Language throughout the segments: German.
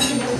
감사합니다.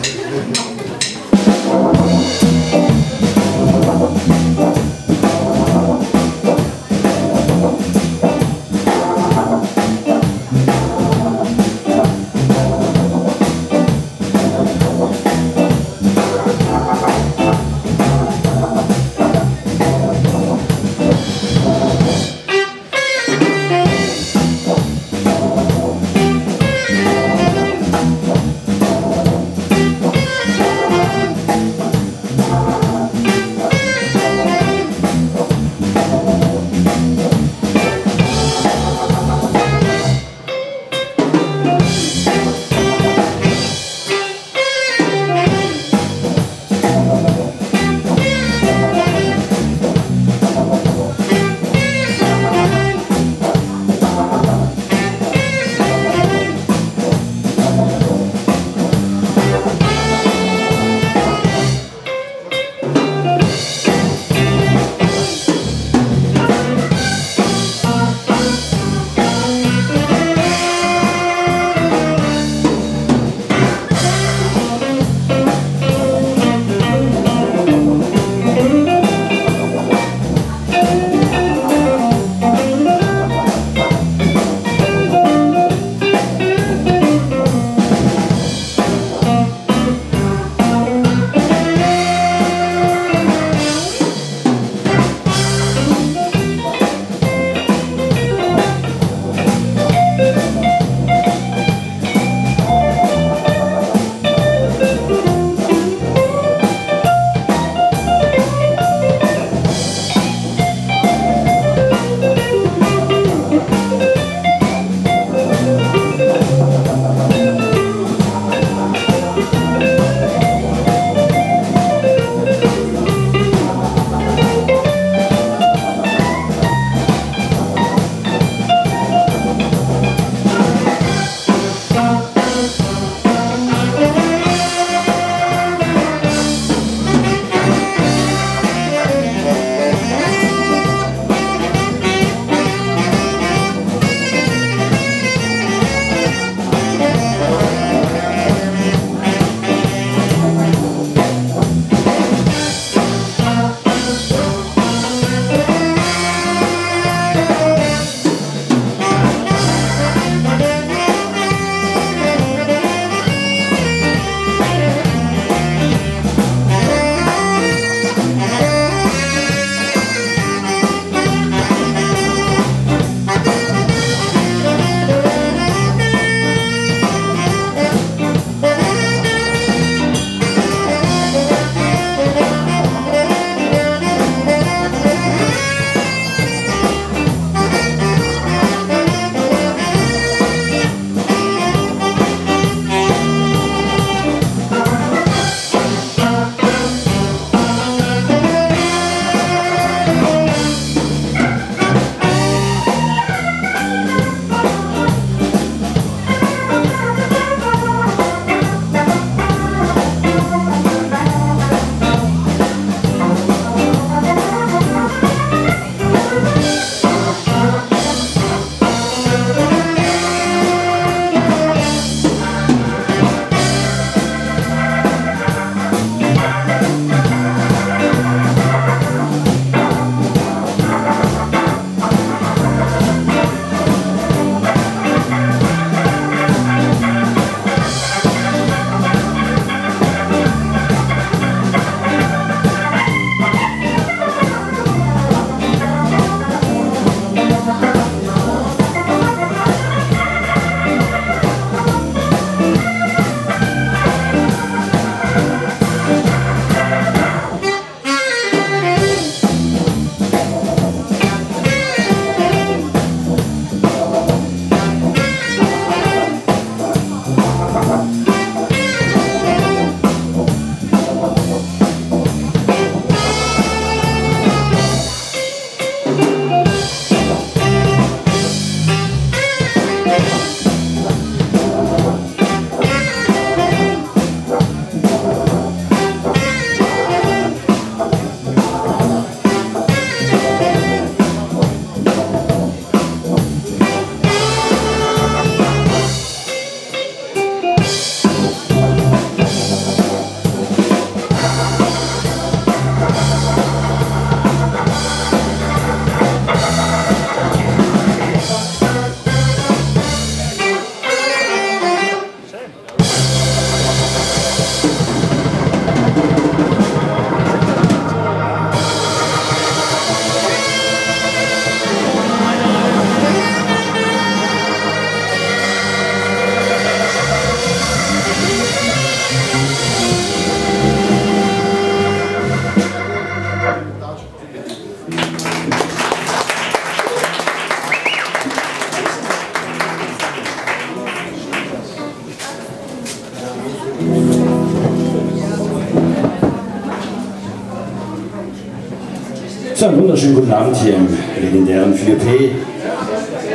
So, einen wunderschönen guten Abend hier im legendären 4P.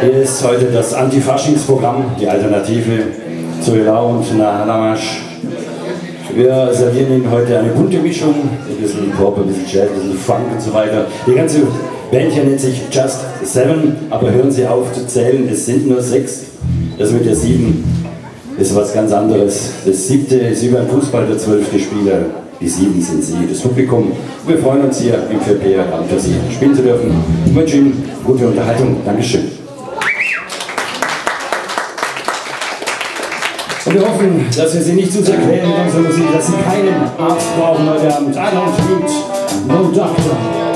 Hier ist heute das Antifaschingsprogramm, die Alternative zu Elau und Nahamasch. Wir servieren Ihnen heute eine bunte Mischung, ein bisschen Pop, ein bisschen Jazz, ein bisschen Funk und so weiter. Die ganze Band hier nennt sich Just Seven, aber hören Sie auf zu zählen, es sind nur sechs. Das mit der sieben ist was ganz anderes. Das siebte ist über ein Fußball der zwölfte Spieler. Die sieben sind Sie, das Publikum. Wir freuen uns hier im 4P-Abend für Sie spielen zu dürfen. Ich wünsche Ihnen gute Unterhaltung. Dankeschön. Und wir hoffen, dass wir Sie nicht zu sehr quälen mit dass Sie keinen Arzt brauchen heute Abend. I don't need no doctor.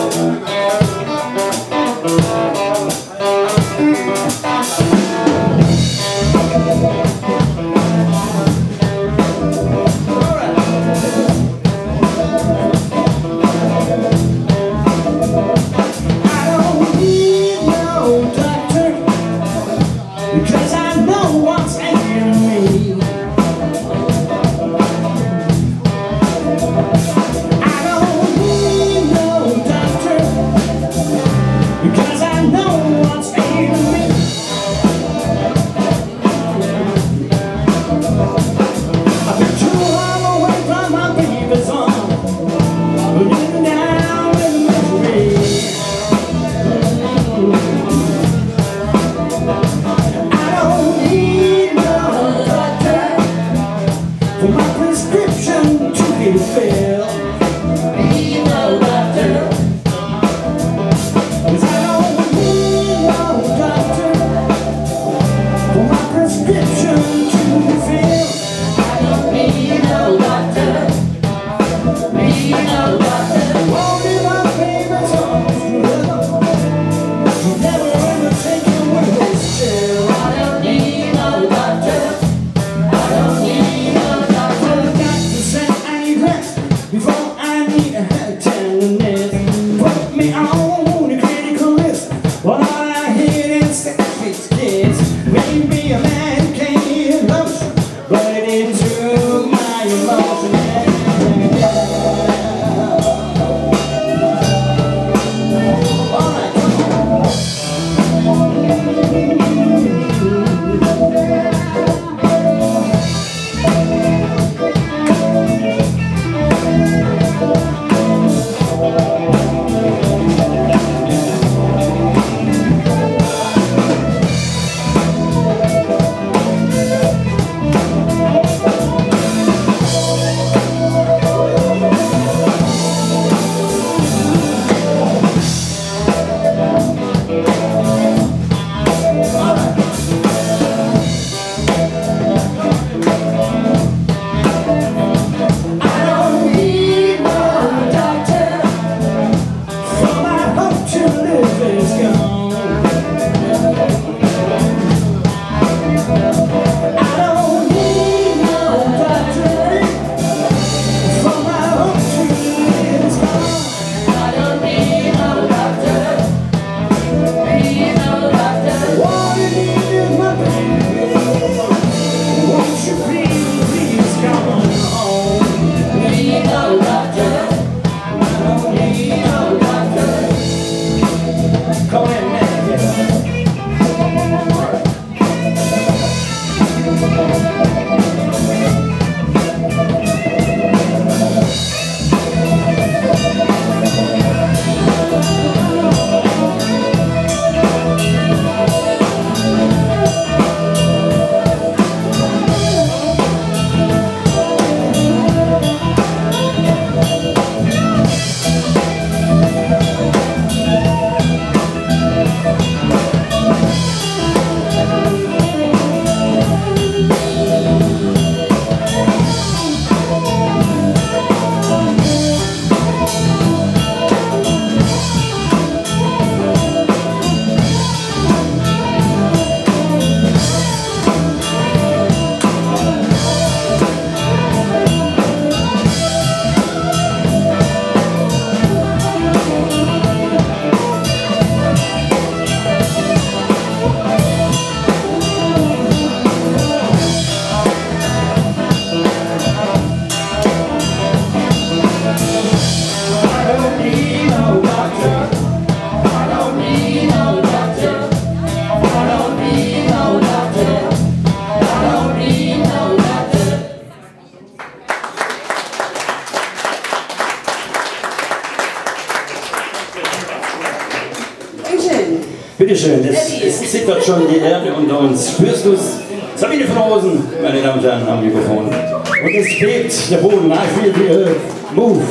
Bitteschön, es, es zittert schon die Erde unter uns. Spürst du es? Sabine von Rosen, meine Damen und Herren, am Mikrofon. Und es bebt der Boden. I feel the earth move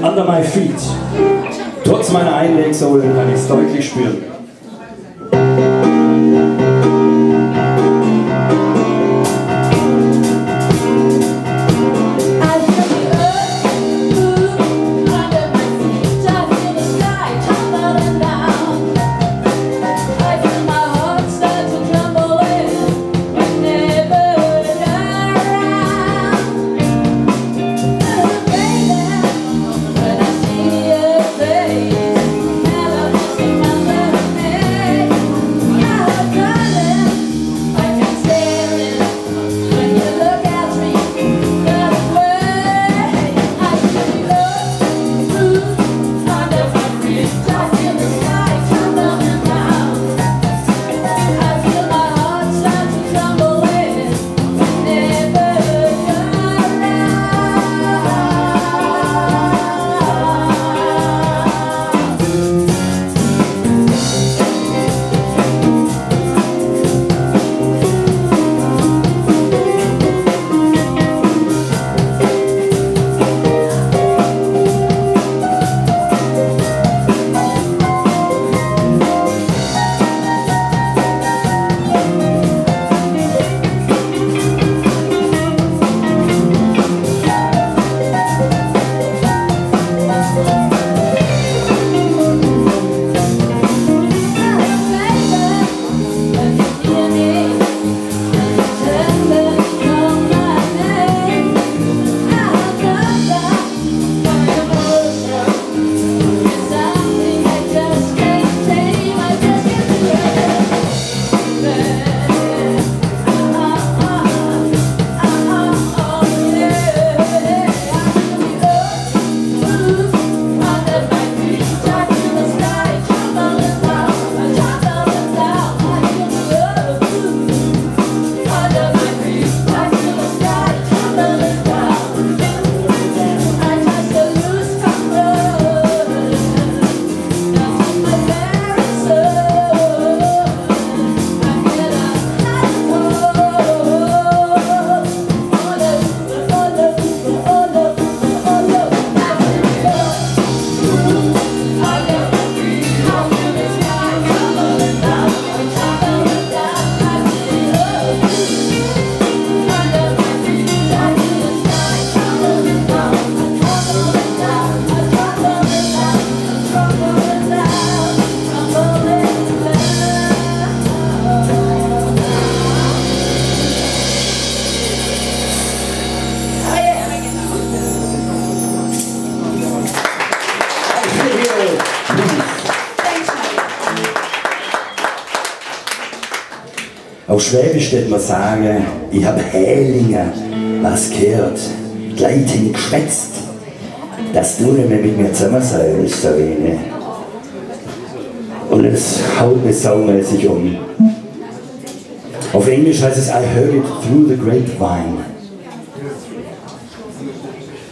under my feet. Trotz meiner Einlegsohle kann ich es deutlich spüren. Schwäbisch würde man sagen, ich habe Hälinger was gehört. Haben geschwätzt, dass du nicht mehr mit mir zusammen sein willst, Sabine. Und es haut mich saumäßig um. Auf Englisch heißt es I heard it through the grapevine.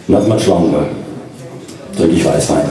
Not much longer. Drück ich Weißwein.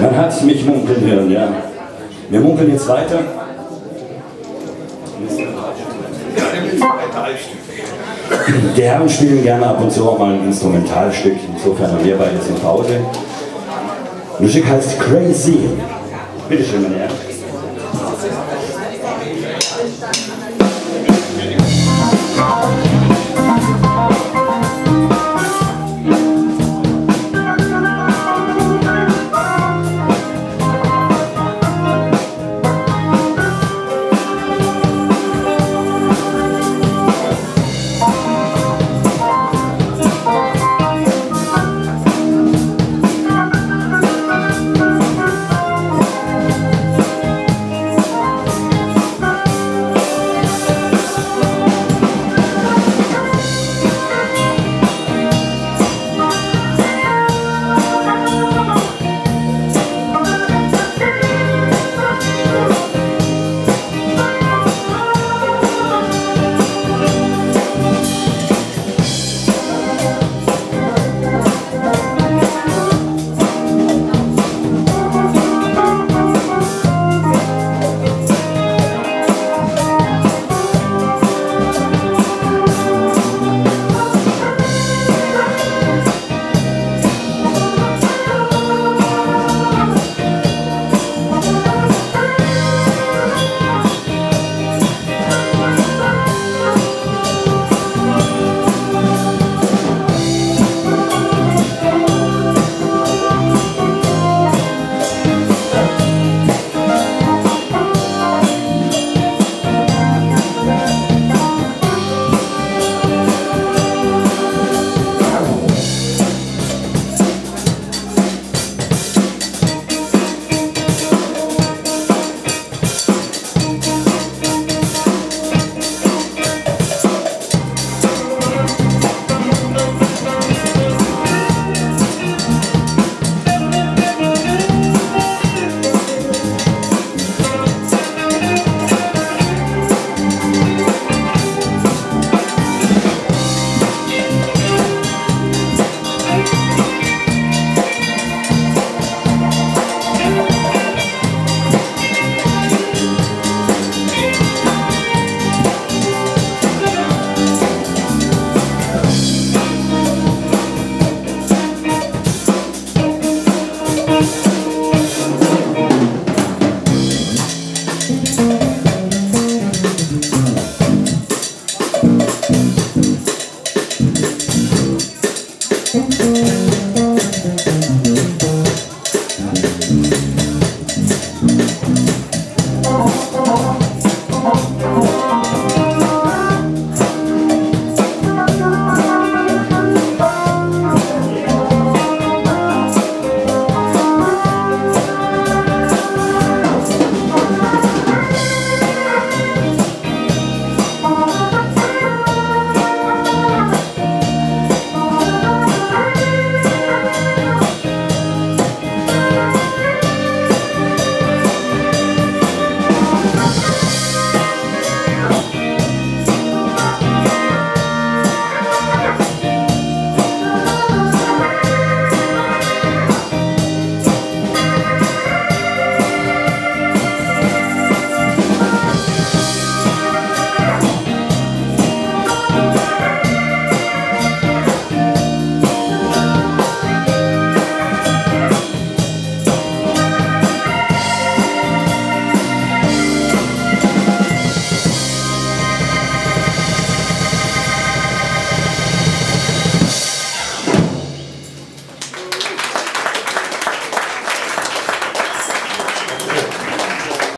Man hat mich munkeln hören, ja. Wir munkeln jetzt weiter. Die Herren spielen gerne ab und zu auch mal ein Instrumentalstück, insofern haben wir beide in Pause. Das Stück heißt Crazy. Bitte schön, meine Herren.